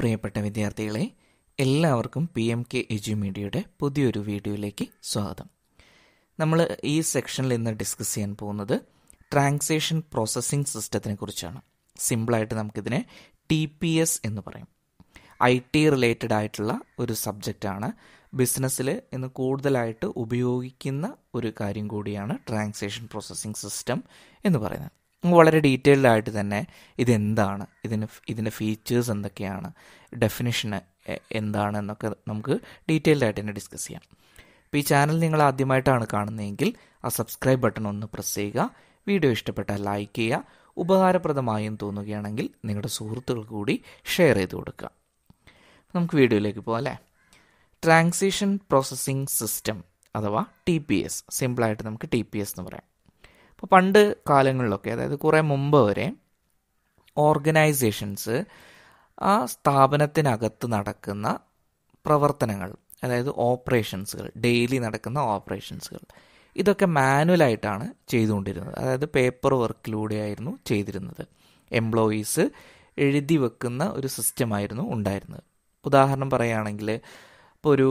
പ്രിയപ്പെട്ട വിദ്യാർത്ഥികളെ എല്ലാവർക്കും പി എം കെ എജു മീഡിയയുടെ പുതിയൊരു വീഡിയോയിലേക്ക് സ്വാഗതം. നമ്മൾ ഈ സെക്ഷനിൽ ഇന്ന് ഡിസ്കസ് ചെയ്യാൻ പോകുന്നത് ട്രാൻസാക്ഷൻ പ്രോസസ്സിംഗ് സിസ്റ്റത്തിനെ കുറിച്ചാണ്. സിമ്പിളായിട്ട് നമുക്കിതിനെ ടി പി എസ് എന്ന് പറയും. ഐ ടി റിലേറ്റഡ് ആയിട്ടുള്ള ഒരു സബ്ജക്റ്റാണ് ബിസിനസ്സിൽ ഇന്ന് കൂടുതലായിട്ട് ഉപയോഗിക്കുന്ന ഒരു കാര്യം കൂടിയാണ് ട്രാൻസാക്ഷൻ പ്രോസസ്സിംഗ് സിസ്റ്റം എന്ന് പറയുന്നത്. വളരെ ഡീറ്റെയിൽഡ് ആയിട്ട് തന്നെ ഇതെന്താണ്? ഇതിന് ഇതിന്റെ ഫീച്ചേഴ്സ് എന്തൊക്കെയാണ്? ഡെഫിനിഷന് എന്താണ് എന്നൊക്കെ നമുക്ക് ഡീറ്റെയിൽഡ് ആയിട്ട് തന്നെ ഡിസ്കസ് ചെയ്യാം. ഇപ്പോൾ ഈ ചാനൽ നിങ്ങൾ ആദ്യമായിട്ടാണ് കാണുന്നതെങ്കിൽ ആ സബ്സ്ക്രൈബ് ബട്ടൺ ഒന്ന് പ്രസ് ചെയ്യുക. വീഡിയോ ഇഷ്ടപ്പെട്ടാൽ ലൈക്ക് ചെയ്യുക. ഉപകാരപ്രദമായും തോന്നുകയാണെങ്കിൽ നിങ്ങളുടെ സുഹൃത്തുക്കൾ കൂടി ഷെയർ ചെയ്ത് കൊടുക്കുക. നമുക്ക് വീഡിയോയിലേക്ക് പോകാം അല്ലേ? ട്രാൻസിഷൻ പ്രോസസ്സിംഗ് സിസ്റ്റം അഥവാ ടി പി എസ്. സിമ്പിളായിട്ട് നമുക്ക് ടി പി എസ് എന്ന് പറയാം. അപ്പോൾ പണ്ട് കാലങ്ങളിലൊക്കെ അതായത് കുറേ മുമ്പ് വരെ ഓർഗനൈസേഷൻസ് ആ സ്ഥാപനത്തിനകത്ത് നടക്കുന്ന പ്രവർത്തനങ്ങൾ അതായത് ഓപ്പറേഷൻസുകൾ ഡെയിലി നടക്കുന്ന ഓപ്പറേഷൻസുകൾ ഇതൊക്കെ മാനുവലായിട്ടാണ് ചെയ്തുകൊണ്ടിരുന്നത്. അതായത് പേപ്പർ വർക്കിലൂടെയായിരുന്നു ചെയ്തിരുന്നത്. എംപ്ലോയീസ് എഴുതി വെക്കുന്ന ഒരു സിസ്റ്റമായിരുന്നു ഉണ്ടായിരുന്നത്. ഉദാഹരണം പറയുകയാണെങ്കിൽ ഇപ്പോൾ ഒരു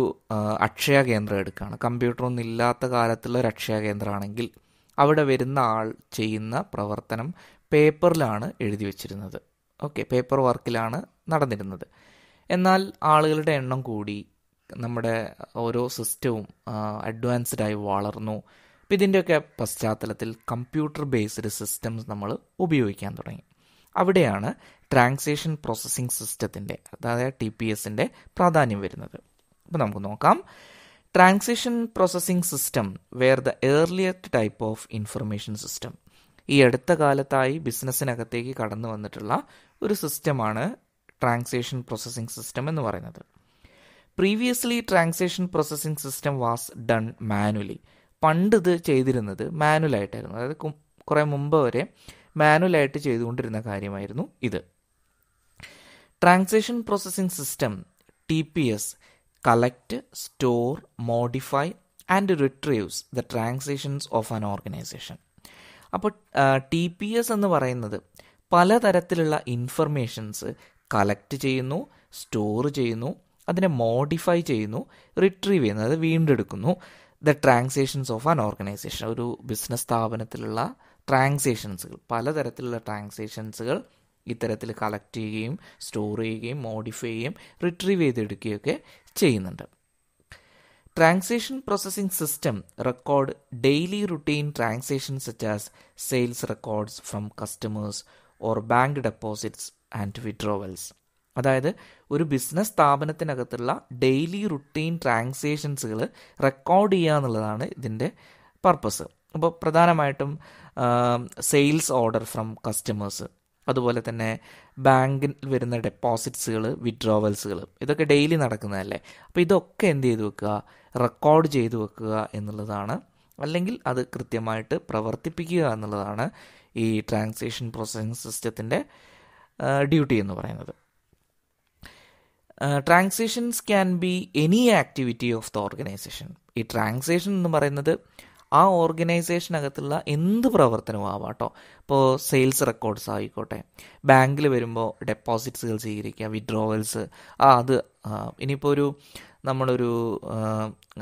അക്ഷയ കേന്ദ്രം എടുക്കുകയാണ്. കമ്പ്യൂട്ടറൊന്നും ഇല്ലാത്ത കാലത്തുള്ള ഒരു അക്ഷയ കേന്ദ്രമാണെങ്കിൽ അവിടെ വരുന്ന ആൾ ചെയ്യുന്ന പ്രവർത്തനം പേപ്പറിലാണ് എഴുതി വച്ചിരുന്നത്. ഓക്കെ പേപ്പർ വർക്കിലാണ് നടന്നിരുന്നത്. എന്നാൽ ആളുകളുടെ എണ്ണം കൂടി നമ്മുടെ ഓരോ സിസ്റ്റവും അഡ്വാൻസ്ഡ് ആയി വളർന്നു. അപ്പം ഇതിന്റെയൊക്കെ പശ്ചാത്തലത്തിൽ കമ്പ്യൂട്ടർ ബേസ്ഡ് സിസ്റ്റംസ് നമ്മൾ ഉപയോഗിക്കാൻ തുടങ്ങി. അവിടെയാണ് ട്രാൻസാക്ഷൻ പ്രോസസ്സിംഗ് സിസ്റ്റത്തിന്റെ അതായത് ടി പി എസിന്റെ പ്രാധാന്യം വരുന്നത്. അപ്പോൾ നമുക്ക് നോക്കാം. Transaction processing system where the earliest type of information system ഈ അടുത്ത കാലത്തായി ബിസിനസ്സിനകത്തേക്ക് കടന്നു വന്നിട്ടുള്ള ഒരു സിസ്റ്റമാണ് ട്രാൻസാക്ഷൻ പ്രോസസ്സിംഗ് സിസ്റ്റം എന്ന് പറയുന്നത്. Previously transaction processing system was done manually പണ്ട് ഇത് ചെയ്തിരുന്നത് മാനുവലായിട്ടായിരുന്നു അതായത് കുറേ മുമ്പ് വരെ മാനുവലായിട്ട് ചെയ്തുകൊണ്ടിരുന്ന കാര്യമായിരുന്നു ഇത്. Transaction processing system T P S collect store modify and retrieves the transactions of an organisation അപ്പോൾ ടി പി എസ് എന്ന് പറയുന്നത് പലതരത്തിലുള്ള ഇൻഫർമേഷൻസ് കളക്ട് ചെയ്യുന്നു സ്റ്റോർ ചെയ്യുന്നു അതിനെ മോഡിഫൈ ചെയ്യുന്നു റിട്രീവ് ചെയ്യുന്നു അത് വീണ്ടെടുക്കുന്നു the transactions of an organisation ഒരു ബിസിനസ് സ്ഥാപനത്തിലുള്ള ട്രാൻസാക്ഷൻസുകൾ പലതരത്തിലുള്ള ട്രാൻസാക്ഷൻസുകൾ ഇത്തരത്തിൽ കളക്ട് ചെയ്യുകയും സ്റ്റോർ ചെയ്യുകയും മോഡിഫൈ ചെയ്യുകയും റിട്രീവ് ചെയ്തെടുക്കുകയൊക്കെ ചെയ്യുന്നുണ്ട്. Transaction processing system record daily routine transaction such as sales records from customers or bank deposits and withdrawals അതായത് ഒരു ബിസിനസ് സ്ഥാപനത്തിനകത്തുള്ള ഡെയിലി റുട്ടീൻ ട്രാൻസാക്ഷൻസുകൾ റെക്കോർഡ് ചെയ്യുക എന്നുള്ളതാണ് ഇതിന്റെ പർപ്പസ് അപ്പോൾ പ്രധാനമായിട്ടും സെയിൽസ് ഓർഡർ ഫ്രം കസ്റ്റമേഴ്സ് അതുപോലെ തന്നെ ബാങ്കിൽ വരുന്ന ഡെപ്പോസിറ്റ്സുകൾ വിഡ്രോവൽസുകൾ ഇതൊക്കെ ഡെയിലി നടക്കുന്നതല്ലേ? അപ്പോൾ ഇതൊക്കെ എന്ത് ചെയ്തു വെക്കുക? റെക്കോർഡ് ചെയ്തു വെക്കുക എന്നുള്ളതാണ്. അല്ലെങ്കിൽ അത് കൃത്യമായിട്ട് പ്രവർത്തിപ്പിക്കുക എന്നുള്ളതാണ് ഈ ട്രാൻസാക്ഷൻ പ്രോസസ്സിംഗ് സിസ്റ്റത്തിന്റെ ഡ്യൂട്ടി എന്ന് പറയുന്നത്. Transactions can be any activity of the organisation ഈ ട്രാൻസാക്ഷൻ എന്ന് പറയുന്നത് ആ ഓർഗനൈസേഷനകത്തുള്ള എന്ത് പ്രവർത്തനവും ആവാം കേട്ടോ ഇപ്പോൾ സെയിൽസ് റെക്കോർഡ്സ് ആയിക്കോട്ടെ. ബാങ്കിൽ വരുമ്പോൾ ഡെപ്പോസിറ്റ്സുകൾ സ്വീകരിക്കുക വിഡ്രോവൽസ്. ആ അത് ഇനിയിപ്പോൾ ഒരു നമ്മളൊരു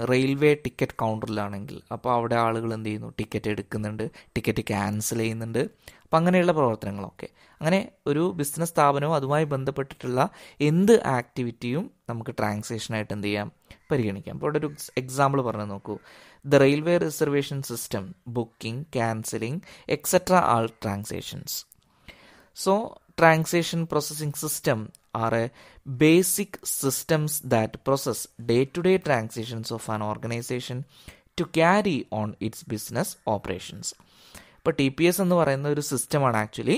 റെയിൽവേ ടിക്കറ്റ് കൗണ്ടറിലാണെങ്കിൽ അപ്പോൾ അവിടെ ആളുകൾ എന്ത് ചെയ്യുന്നു? ടിക്കറ്റ് എടുക്കുന്നുണ്ട് ടിക്കറ്റ് ക്യാൻസൽ ചെയ്യുന്നുണ്ട്. അപ്പം അങ്ങനെയുള്ള പ്രവർത്തനങ്ങളൊക്കെ. അങ്ങനെ ഒരു ബിസിനസ് സ്ഥാപനവും അതുമായി ബന്ധപ്പെട്ടിട്ടുള്ള എന്ത് ആക്ടിവിറ്റിയും നമുക്ക് ട്രാൻസാക്ഷനായിട്ട് എന്ത് ചെയ്യാം? പരിഗണിക്കാം. ഇപ്പോൾ ഇവിടെ ഒരു എക്സാമ്പിൾ പറഞ്ഞു നോക്കൂ. The railway reservation system booking cancelling etcetera all transactions so transaction processing system are a basic systems that process day to day transactions of an organisation to carry on its business operations ഇപ്പോൾ T P S എന്ന് പറയുന്ന ഒരു സിസ്റ്റമാണ് actually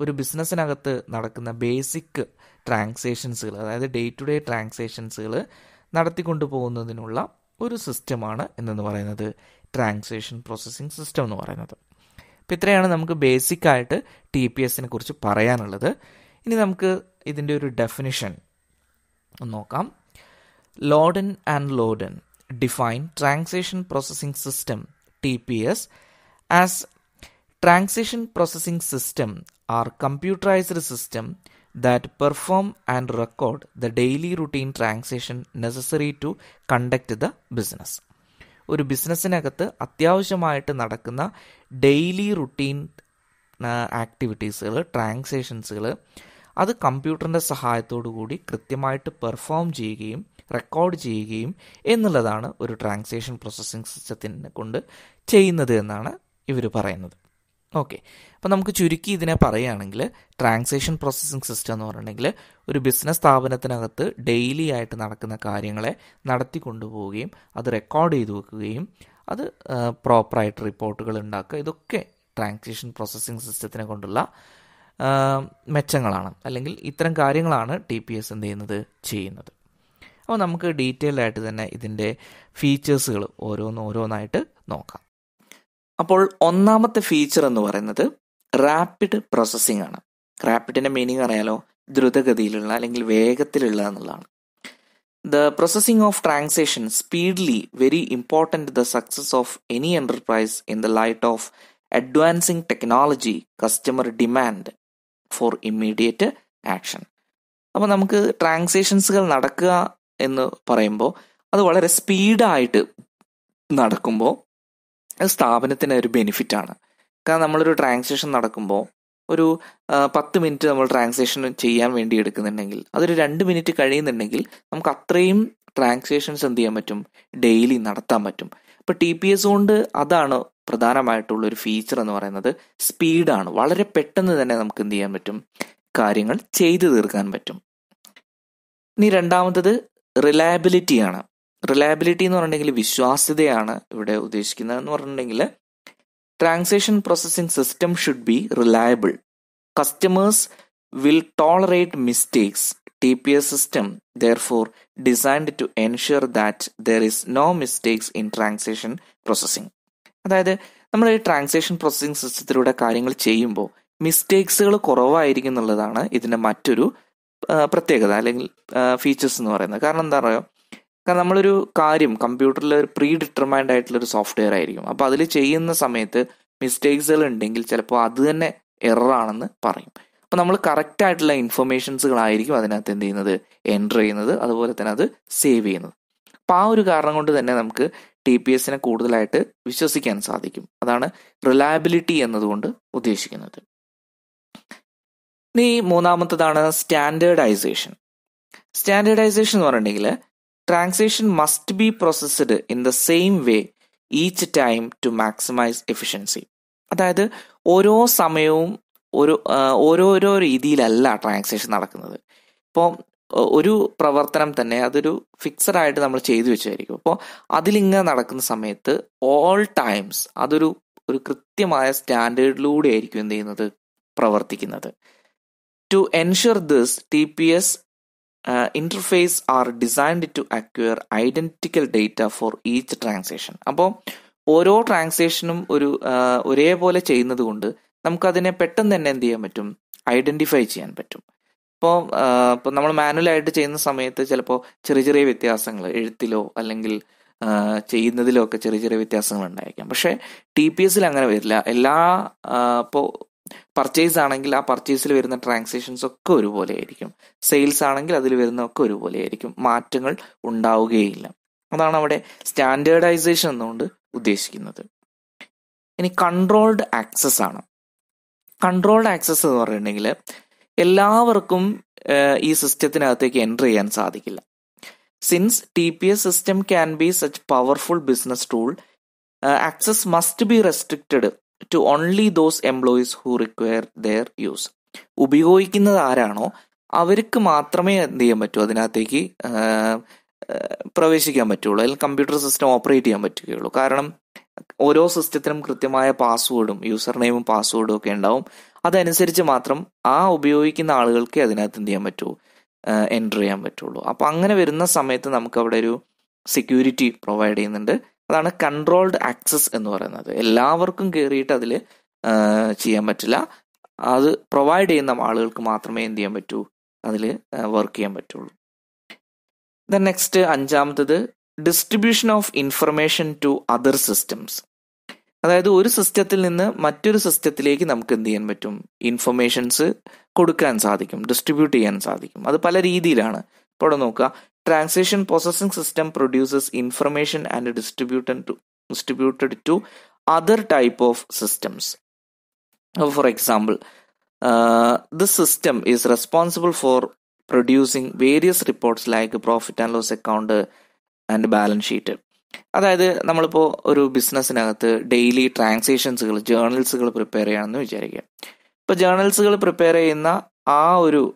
ഒരു ബിസിനസ്സിനകത്ത് നടക്കുന്ന basic ട്രാൻസാക്ഷൻസുകൾ അതായത് day to day ട്രാൻസാക്ഷൻസുകൾ നടത്തിക്കൊണ്ടു പോകുന്നതിനുള്ള ഒരു സിസ്റ്റമാണ് എന്നു പറയുന്നത്. ട്രാൻസാക്ഷൻ പ്രോസസ്സിംഗ് സിസ്റ്റം എന്ന് പറയുന്നത്. അപ്പോൾ ഇത്രയാണ് നമുക്ക് ബേസിക് ആയിട്ട് ടി പി എസിനെ കുറിച്ച് പറയാനുള്ളത്. ഇനി നമുക്ക് ഇതിന്റെ ഒരു ഡെഫിനിഷൻ നോക്കാം. Laudon and Laudon define transaction processing system T P S as transaction processing system are computerised system that perform and record the daily routine transaction necessary to conduct the business ഒരു ബിസിനസ്സിനകത്ത് അത്യാവശ്യമായിട്ട് നടക്കുന്ന daily routine ആക്ടിവിറ്റീസുകൾ ട്രാൻസാക്ഷൻസുകൾ അത് കമ്പ്യൂട്ടറിന്റെ സഹായത്തോടു കൂടി കൃത്യമായിട്ട് perform ചെയ്യുകയും റെക്കോർഡ് ചെയ്യുകയും എന്നുള്ളതാണ് ഒരു ട്രാൻസാക്ഷൻ പ്രോസസ്സിംഗ് സിസ്റ്റത്തിനെ കൊണ്ട് ചെയ്യുന്നത് എന്നാണ് ഇവർ പറയുന്നത്. ഓക്കെ. അപ്പോൾ നമുക്ക് ചുരുക്കി ഇതിനെ പറയുകയാണെങ്കിൽ ട്രാൻസാക്ഷൻ പ്രോസസ്സിംഗ് സിസ്റ്റം എന്ന് പറഞ്ഞിട്ടുണ്ടെങ്കിൽ ഒരു ബിസിനസ് സ്ഥാപനത്തിനകത്ത് ഡെയിലി ആയിട്ട് നടക്കുന്ന കാര്യങ്ങളെ നടത്തി കൊണ്ടുപോവുകയും അത് റെക്കോർഡ് ചെയ്തു വെക്കുകയും അത് പ്രോപ്പറായിട്ട് റിപ്പോർട്ടുകൾ ഉണ്ടാക്കുക. ഇതൊക്കെ ട്രാൻസാക്ഷൻ പ്രോസസ്സിംഗ് സിസ്റ്റത്തിനെ കൊണ്ടുള്ള മെച്ചങ്ങളാണ്. അല്ലെങ്കിൽ ഇത്തരം കാര്യങ്ങളാണ് ടി പി എസ് എന്ത് ചെയ്യുന്നത്? ചെയ്യുന്നത്. അപ്പോൾ നമുക്ക് ഡീറ്റെയിൽഡ് ആയിട്ട് തന്നെ ഇതിന്റെ ഫീച്ചേഴ്സുകൾ ഓരോന്ന് ഓരോന്നായിട്ട് നോക്കാം. അപ്പോൾ ഒന്നാമത്തെ ഫീച്ചർ എന്ന് പറയുന്നത് റാപ്പിഡ് പ്രോസസ്സിംഗ് ആണ്. റാപ്പിഡിന്റെ മീനിങ് അറിയാലോ? ദ്രുതഗതിയിലുള്ള അല്ലെങ്കിൽ വേഗത്തിലുള്ള എന്നുള്ളതാണ്. The processing of transaction speedily very important the success of any enterprise in the light of advancing technology customer demand for immediate action അപ്പോൾ നമുക്ക് ട്രാൻസാക്ഷൻസുകൾ നടക്കുക എന്ന് പറയുമ്പോൾ അത് വളരെ സ്പീഡായിട്ട് നടക്കുമ്പോൾ അത് സ്ഥാപനത്തിന് ഒരു ബെനിഫിറ്റ് ആണ്. കാരണം നമ്മളൊരു ട്രാൻസാക്ഷൻ നടക്കുമ്പോൾ ഒരു പത്ത് മിനിറ്റ് നമ്മൾ ട്രാൻസാക്ഷൻ ചെയ്യാൻ വേണ്ടി എടുക്കുന്നുണ്ടെങ്കിൽ അതൊരു രണ്ട് മിനിറ്റ് കഴിയുന്നുണ്ടെങ്കിൽ നമുക്ക് അത്രയും ട്രാൻസാക്ഷൻസ് എന്ത് ചെയ്യാൻ പറ്റും? ഡെയിലി നടത്താൻ പറ്റും. ഇപ്പോൾ ടി പി എസ് കൊണ്ട് അതാണ് പ്രധാനമായിട്ടുള്ള ഒരു ഫീച്ചർ എന്ന് പറയുന്നത്. സ്പീഡാണ് വളരെ പെട്ടെന്ന് തന്നെ നമുക്ക് എന്ത് ചെയ്യാൻ പറ്റും? കാര്യങ്ങൾ ചെയ്തു തീർക്കാൻ പറ്റും. ഇനി രണ്ടാമത്തത് റിലയബിലിറ്റിയാണ് റിലയബിലിറ്റി എന്ന് പറഞ്ഞിട്ടുണ്ടെങ്കിൽ വിശ്വാസ്യതയാണ് ഇവിടെ ഉദ്ദേശിക്കുന്നത് എന്ന് പറഞ്ഞിട്ടുണ്ടെങ്കിൽ transaction processing system should be reliable customers will tolerate mistakes T P S system therefore designed to ensure that there is no mistakes in transaction processing അതായത് നമ്മൾ ഈ ട്രാൻസാക്ഷൻ പ്രോസസ്സിംഗ് സിസ്റ്റത്തിലൂടെ കാര്യങ്ങൾ ചെയ്യുമ്പോൾ മിസ്റ്റേക്സുകൾ കുറവായിരിക്കും എന്നുള്ളതാണ് ഇതിന്റെ മറ്റൊരു പ്രത്യേകത അല്ലെങ്കിൽ ഫീച്ചേഴ്സ് എന്ന് പറയുന്നത്. കാരണം എന്താ പറയുക കാരണം നമ്മളൊരു കാര്യം കമ്പ്യൂട്ടറിൽ ഒരു പ്രീ ഡിറ്റർമൈൻഡ് ആയിട്ടുള്ള ഒരു സോഫ്റ്റ്വെയർ ആയിരിക്കും. അപ്പോൾ അതിൽ ചെയ്യുന്ന സമയത്ത് മിസ്റ്റേക്സുകൾ ഉണ്ടെങ്കിൽ ചിലപ്പോൾ അത് തന്നെ എററാണെന്ന് പറയും. അപ്പോൾ നമ്മൾ കറക്റ്റ് ആയിട്ടുള്ള ഇൻഫർമേഷൻസുകളായിരിക്കും അതിനകത്ത് എന്ത് ചെയ്യുന്നത്? എന്റർ ചെയ്യുന്നത്. അതുപോലെ തന്നെ അത് സേവ് ചെയ്യുന്നത്. അപ്പോൾ ആ ഒരു കാരണം കൊണ്ട് തന്നെ നമുക്ക് ടി പി എസിനെ കൂടുതലായിട്ട് വിശ്വസിക്കാൻ സാധിക്കും. അതാണ് റിലയബിലിറ്റി എന്നതുകൊണ്ട് ഉദ്ദേശിക്കുന്നത്. ഇനി മൂന്നാമത്തതാണ് സ്റ്റാൻഡേർഡൈസേഷൻ സ്റ്റാൻഡേർഡൈസേഷൻ എന്ന് പറഞ്ഞിട്ടുണ്ടെങ്കിൽ transaction must be processed in the same way each time to maximise efficiency അതായത് ഓരോ സമയവും ഒരു ഓരോരോ രീതിയിലല്ല ട്രാൻസാക്ഷൻ നടക്കുന്നത്. ഇപ്പോൾ ഒരു പ്രവർത്തനം തന്നെ അതൊരു ഫിക്സഡ് ആയിട്ട് നമ്മൾ ചെയ്തു വെച്ചായിരിക്കും. അപ്പോൾ അതിലിങ്ങനെ നടക്കുന്ന സമയത്ത് ഓൾ ടൈംസ് അതൊരു ഒരു കൃത്യമായ സ്റ്റാൻഡേർഡിലൂടെ ആയിരിക്കും എന്ത് ചെയ്യുന്നത്? പ്രവർത്തിക്കുന്നത്. To ensure this T P S interface are designed to acquire identical data for each transaction അപ്പോൾ ഓരോ ട്രാൻസാക്ഷനും ഒരു ഒരേപോലെ ചെയ്യുന്നത് കൊണ്ട് നമുക്കതിനെ പെട്ടെന്ന് തന്നെ എന്ത് ചെയ്യാൻ പറ്റും? ഐഡന്റിഫൈ ചെയ്യാൻ പറ്റും. ഇപ്പോൾ ഇപ്പോൾ നമ്മൾ മാനുവലായിട്ട് ചെയ്യുന്ന സമയത്ത് ചിലപ്പോൾ ചെറിയ ചെറിയ വ്യത്യാസങ്ങൾ എഴുത്തിലോ അല്ലെങ്കിൽ ചെയ്യുന്നതിലോ ഒക്കെ ചെറിയ ചെറിയ വ്യത്യാസങ്ങൾ ഉണ്ടായിരിക്കാം. പക്ഷേ ടി പി എസിൽ അങ്ങനെ വരില്ല. എല്ലാ ഇപ്പോൾ പർച്ചേസ് ആണെങ്കിൽ ആ പർച്ചേസിൽ വരുന്ന ട്രാൻസാക്ഷൻസ് ഒക്കെ ഒരുപോലെ ആയിരിക്കും. സെയിൽസ് ആണെങ്കിൽ അതിൽ വരുന്നതൊക്കെ ഒരുപോലെ ആയിരിക്കും. മാറ്റങ്ങൾ ഉണ്ടാവുകയില്ല. അതാണ് അവിടെ സ്റ്റാൻഡേർഡൈസേഷൻ എന്നുകൊണ്ട് ഉദ്ദേശിക്കുന്നത്. ഇനി കൺട്രോൾഡ് ആക്സസ് ആണ്. കൺട്രോൾഡ് ആക്സസ് എന്ന് പറഞ്ഞിട്ടുണ്ടെങ്കിൽ എല്ലാവർക്കും ഈ സിസ്റ്റത്തിനകത്തേക്ക് എന്റർ ചെയ്യാൻ സാധിക്കില്ല. Since T P S system can be such powerful business tool access must be restricted to only those employees who require their use ഉപയോഗിക്കുന്നത് ആരാണോ അവർക്ക് മാത്രമേ എന്ത് ചെയ്യാൻ പറ്റൂ? അതിനകത്തേക്ക് പ്രവേശിക്കാൻ പറ്റുള്ളൂ. അല്ലെങ്കിൽ കമ്പ്യൂട്ടർ സിസ്റ്റം ഓപ്പറേറ്റ് ചെയ്യാൻ പറ്റുകയുള്ളൂ. കാരണം ഓരോ സിസ്റ്റത്തിനും കൃത്യമായ പാസ്വേഡും യൂസർ നെയിമും പാസ്വേഡും ഒക്കെ ഉണ്ടാവും. അതനുസരിച്ച് മാത്രം ആ ഉപയോഗിക്കുന്ന ആളുകൾക്ക് അതിനകത്ത് എന്ത് ചെയ്യാൻ പറ്റൂ? എന്റർ ചെയ്യാൻ പറ്റുള്ളൂ. അപ്പം അങ്ങനെ വരുന്ന സമയത്ത് നമുക്ക് അവിടെ ഒരു സെക്യൂരിറ്റി പ്രൊവൈഡ് ചെയ്യുന്നുണ്ട്. അതാണ് കൺട്രോൾഡ് ആക്സസ് എന്ന് പറയുന്നത്. എല്ലാവർക്കും കയറിയിട്ട് അതിൽ ചെയ്യാൻ പറ്റില്ല. അത് പ്രൊവൈഡ് ചെയ്യുന്ന ആളുകൾക്ക് മാത്രമേ എന്ത് ചെയ്യാൻ പറ്റൂ? അതിൽ വർക്ക് ചെയ്യാൻ പറ്റുള്ളൂ. ദ നെക്സ്റ്റ് അഞ്ചാമത്തത് distribution of information to other systems അതായത് ഒരു സിസ്റ്റത്തിൽ നിന്ന് മറ്റൊരു സിസ്റ്റത്തിലേക്ക് നമുക്ക് എന്ത് ചെയ്യാൻ പറ്റും? ഇൻഫർമേഷൻസ് കൊടുക്കാൻ സാധിക്കും ഡിസ്ട്രിബ്യൂട്ട് ചെയ്യാൻ സാധിക്കും. അത് പല രീതിയിലാണ്. ഇപ്പോൾ നോക്കുക. Transaction processing system produces information and distributed to distributed to other type of systems for example this system is responsible for producing various reports like profit and loss account and balance sheet അതായത് നമ്മളിപ്പോൾ ഒരു ബിസിനസ്സിനകത്ത് daily ട്രാൻസാക്ഷൻസുകൾ ജേർണൽസുകൾ prepare ചെയ്യണമെന്ന് വിചാരിക്കുക. ഇപ്പോൾ ജേർണൽസുകൾ prepare ചെയ്യുന്ന ആ ഒരു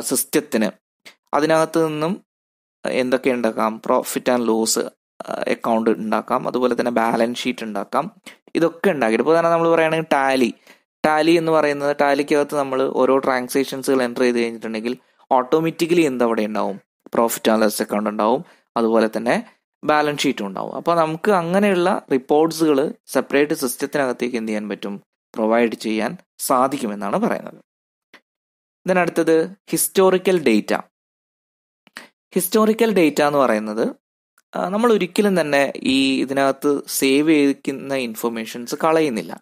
സിസ്റ്റത്തിന് അതിനകത്ത് നിന്നും എന്തൊക്കെ ഉണ്ടാക്കാം? പ്രോഫിറ്റ് ആൻഡ് ലോസ് അക്കൗണ്ട് ഉണ്ടാക്കാം. അതുപോലെ തന്നെ ബാലൻസ് ഷീറ്റ് ഉണ്ടാക്കാം. ഇതൊക്കെ ഉണ്ടാക്കിയിട്ട് ഇപ്പോൾ തന്നെ നമ്മൾ പറയുകയാണെങ്കിൽ ടാലി ടാലി എന്ന് പറയുന്നത് ടാലിക്കകത്ത് നമ്മൾ ഓരോ ട്രാൻസാക്ഷൻസുകൾ എന്റർ ചെയ്ത് കഴിഞ്ഞിട്ടുണ്ടെങ്കിൽ ഓട്ടോമാറ്റിക്കലി എന്തവിടെ ഉണ്ടാവും? പ്രോഫിറ്റ് ആൻഡ് ലോസ് അക്കൗണ്ട് ഉണ്ടാവും. അതുപോലെ തന്നെ ബാലൻസ് ഷീറ്റും ഉണ്ടാവും. അപ്പോൾ നമുക്ക് അങ്ങനെയുള്ള റിപ്പോർട്ട്സുകൾ സെപ്പറേറ്റ് സിസ്റ്റത്തിനകത്തേക്ക് എന്ത് ചെയ്യാൻ പറ്റും? പ്രൊവൈഡ് ചെയ്യാൻ സാധിക്കുമെന്നാണ് പറയുന്നത്. ഇതിനടുത്തത് ഹിസ്റ്റോറിക്കൽ ഡേറ്റ ഹിസ്റ്റോറിക്കൽ ഡേറ്റ എന്ന് പറയുന്നത് നമ്മൾ ഒരിക്കലും തന്നെ ഈ ഇതിനകത്ത് സേവ് ചെയ്തിരിക്കുന്ന ഇൻഫർമേഷൻസ് കളയുന്നില്ല.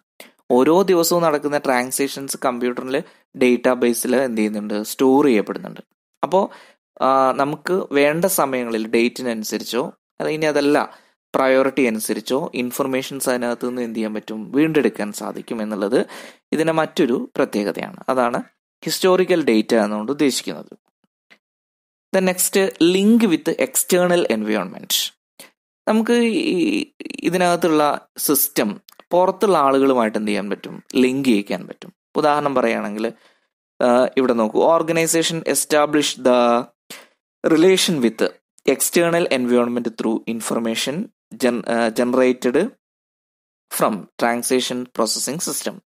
ഓരോ ദിവസവും നടക്കുന്ന ട്രാൻസാക്ഷൻസ് കമ്പ്യൂട്ടറിൽ ഡേറ്റാ ബേസിൽ എന്ത് ചെയ്യുന്നുണ്ട്? സ്റ്റോർ ചെയ്യപ്പെടുന്നുണ്ട്. അപ്പോൾ നമുക്ക് വേണ്ട സമയങ്ങളിൽ ഡേറ്റിനനുസരിച്ചോ അത് ഇനി അതല്ല പ്രയോറിറ്റി അനുസരിച്ചോ ഇൻഫർമേഷൻസ് അതിനകത്ത് നിന്ന് എന്ത് ചെയ്യാൻ പറ്റും? വീണ്ടെടുക്കാൻ സാധിക്കും എന്നുള്ളത് ഇതിന്റെ മറ്റൊരു പ്രത്യേകതയാണ്. അതാണ് ഹിസ്റ്റോറിക്കൽ ഡേറ്റ എന്നുകൊണ്ട് ഉദ്ദേശിക്കുന്നത്. Next link with external environment നമുക്ക് ഈ ഇതിനകത്തുള്ള സിസ്റ്റം പുറത്തുള്ള ആളുകളുമായിട്ട് എന്ത് ചെയ്യാൻ പറ്റും? ലിങ്ക് ചെയ്യിക്കാൻ പറ്റും. ഉദാഹരണം പറയുകയാണെങ്കിൽ ഇവിടെ നോക്കൂ. Organisation establish the relation with external environment through information generated from transaction processing system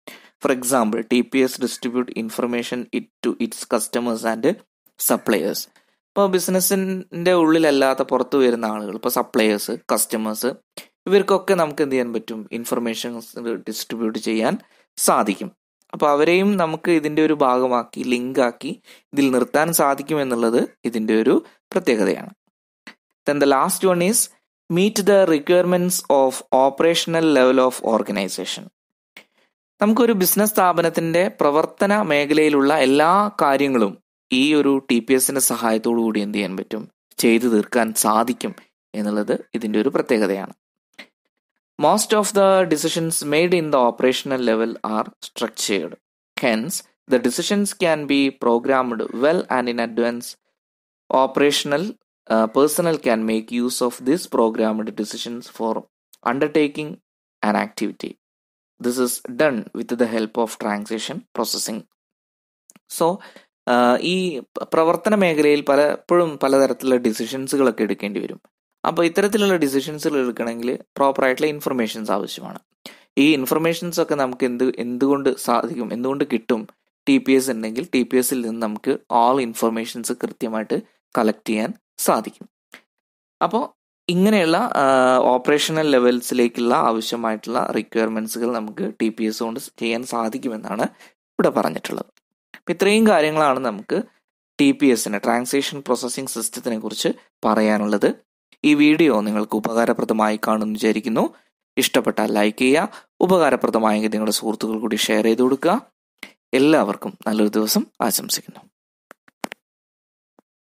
for example T P S distribute information it to its customers and suppliers ഇപ്പോൾ ബിസിനസ്സിന്റെ ഉള്ളിലല്ലാത്ത പുറത്ത് വരുന്ന ആളുകൾ ഇപ്പോൾ സപ്ലയേഴ്സ് കസ്റ്റമേഴ്സ് ഇവർക്കൊക്കെ നമുക്ക് എന്ത് ചെയ്യാൻ പറ്റും? ഇൻഫർമേഷൻ ഡിസ്ട്രിബ്യൂട്ട് ചെയ്യാൻ സാധിക്കും. അപ്പോൾ അവരെയും നമുക്ക് ഇതിന്റെ ഒരു ഭാഗമാക്കി ലിങ്കാക്കി ഇതിൽ നിർത്താൻ സാധിക്കും എന്നുള്ളത് ഇതിന്റെ ഒരു പ്രത്യേകതയാണ്. Then the last one is meet the requirements of operational level of organisation നമുക്കൊരു ബിസിനസ് സ്ഥാപനത്തിന്റെ പ്രവർത്തന മേഖലയിലുള്ള എല്ലാ കാര്യങ്ങളും ഈ ഒരു ടി പി എസിന്റെ സഹായത്തോടു കൂടി എന്ത് ചെയ്യാൻ പറ്റും? ചെയ്തു തീർക്കാൻ സാധിക്കും എന്നുള്ളത് ഇതിന്റെ ഒരു പ്രത്യേകതയാണ്. Most of the decisions made in the operational level are structured hence the decisions can be programmed well and in advance operational personnel can make use of this programmed decisions for undertaking an activity this is done with the help of transaction processing so ഈ പ്രവർത്തന മേഖലയിൽ പലപ്പോഴും പലതരത്തിലുള്ള ഡിസിഷൻസുകളൊക്കെ എടുക്കേണ്ടി വരും. അപ്പോൾ ഇത്തരത്തിലുള്ള ഡിസിഷൻസുകൾ എടുക്കണമെങ്കിൽ പ്രോപ്പറായിട്ടുള്ള ഇൻഫർമേഷൻസ് ആവശ്യമാണ്. ഈ ഇൻഫർമേഷൻസ് ഒക്കെ നമുക്ക് എന്ത് എന്തുകൊണ്ട് സാധിക്കും എന്തുകൊണ്ട് കിട്ടും? ടി പി എസ് ഉണ്ടെങ്കിൽ ടി പി എസിൽ നിന്ന് നമുക്ക് ഓൾ ഇൻഫർമേഷൻസ് കൃത്യമായിട്ട് കളക്ട് ചെയ്യാൻ സാധിക്കും. അപ്പോൾ ഇങ്ങനെയുള്ള ഓപ്പറേഷണൽ ലെവൽസിലേക്കുള്ള ആവശ്യമായിട്ടുള്ള റിക്വയർമെന്റ്സുകൾ നമുക്ക് ടി പി എസ് കൊണ്ട് ചെയ്യാൻ സാധിക്കുമെന്നാണ് ഇവിടെ പറഞ്ഞിട്ടുള്ളത്. അപ്പം ഇത്രയും കാര്യങ്ങളാണ് നമുക്ക് ടി പി എസിന് ട്രാൻസാക്ഷൻ പ്രോസസ്സിംഗ് സിസ്റ്റത്തിനെ കുറിച്ച് പറയാനുള്ളത്. ഈ വീഡിയോ നിങ്ങൾക്ക് ഉപകാരപ്രദമായി കാണുമെന്ന് വിചാരിക്കുന്നു. ഇഷ്ടപ്പെട്ടാൽ ലൈക്ക് ചെയ്യുക ഉപകാരപ്രദമായെങ്കിൽ നിങ്ങളുടെ സുഹൃത്തുക്കൾ കൂടി ഷെയർ ചെയ്ത് കൊടുക്കുക. എല്ലാവർക്കും നല്ലൊരു ദിവസം ആശംസിക്കുന്നു.